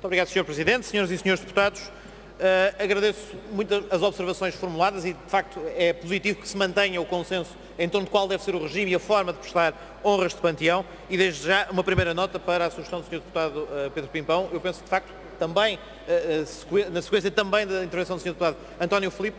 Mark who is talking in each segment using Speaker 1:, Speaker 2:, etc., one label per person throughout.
Speaker 1: Muito obrigado, Sr. Presidente. Senhoras e Senhores Deputados, uh, agradeço muito as observações formuladas e, de facto, é positivo que se mantenha o consenso em torno de qual deve ser o regime e a forma de prestar honras de panteão e, desde já, uma primeira nota para a sugestão do Sr. Deputado uh, Pedro Pimpão. Eu penso, de facto, também, uh, na sequência também da intervenção do Sr. Deputado António Filipe,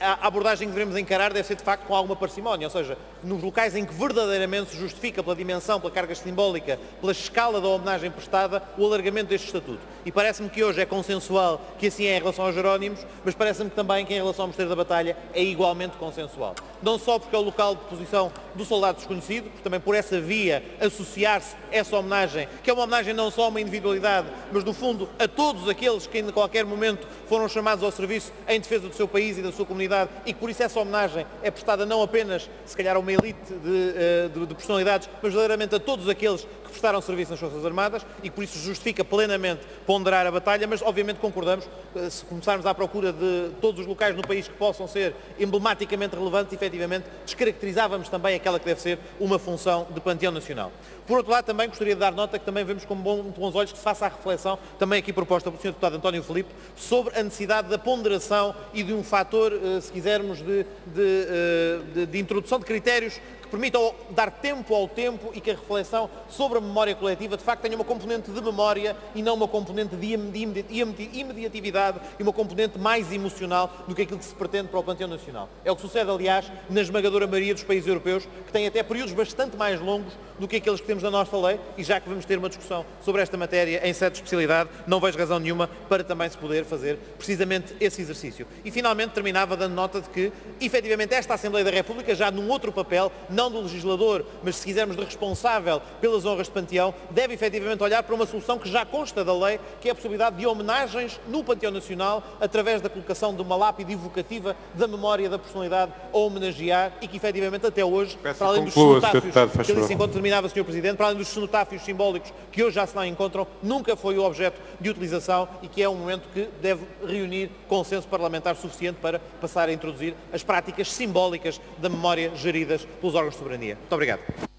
Speaker 1: a abordagem que devemos encarar deve ser de facto com alguma parcimónia, ou seja, nos locais em que verdadeiramente se justifica pela dimensão, pela carga simbólica, pela escala da homenagem prestada, o alargamento deste estatuto. E parece-me que hoje é consensual que assim é em relação aos Jerónimos, mas parece-me também que em relação ao Mosteiro da Batalha é igualmente consensual. Não só porque é o local de posição do soldado desconhecido, porque também por essa via associar-se essa homenagem, que é uma homenagem não só a uma individualidade, mas no fundo a todos aqueles que em qualquer momento foram chamados ao serviço em defesa do seu país e da sua comunidade e que por isso essa homenagem é prestada não apenas, se calhar, a uma elite de, eh, de, de personalidades, mas verdadeiramente a todos aqueles que prestaram serviço nas Forças Armadas e que por isso justifica plenamente ponderar a batalha, mas obviamente concordamos, eh, se começarmos à procura de todos os locais no país que possam ser emblematicamente relevantes, efetivamente descaracterizávamos também aquela que deve ser uma função de panteão nacional. Por outro lado, também gostaria de dar nota que também vemos com bons olhos que se faça a reflexão, também aqui proposta pelo Sr. Deputado António Filipe, sobre a necessidade da ponderação e de um fator, se quisermos, de, eh, de, de introdução de critérios permitam dar tempo ao tempo e que a reflexão sobre a memória coletiva de facto tenha uma componente de memória e não uma componente de imediatividade e uma componente mais emocional do que aquilo que se pretende para o Panteão Nacional. É o que sucede, aliás, na esmagadora maioria dos países europeus, que têm até períodos bastante mais longos do que aqueles que temos na nossa lei, e já que vamos ter uma discussão sobre esta matéria em de especialidade, não vejo razão nenhuma para também se poder fazer precisamente esse exercício. E finalmente terminava dando nota de que, efetivamente, esta Assembleia da República, já num outro papel, não do legislador, mas se quisermos de responsável pelas honras de Panteão, deve efetivamente olhar para uma solução que já consta da lei, que é a possibilidade de homenagens no Panteão Nacional através da colocação de uma lápide evocativa da memória da personalidade a homenagear e que efetivamente até hoje,
Speaker 2: Peço
Speaker 1: para além dos cenotáfios,
Speaker 2: deputado,
Speaker 1: que ali se encontra, terminava, Sr. Presidente, para além dos cenotáfios simbólicos que hoje já se lá encontram, nunca foi o objeto de utilização e que é um momento que deve reunir consenso parlamentar suficiente para passar a introduzir as práticas simbólicas da memória geridas pelos órgãos de soberania. Muito obrigado.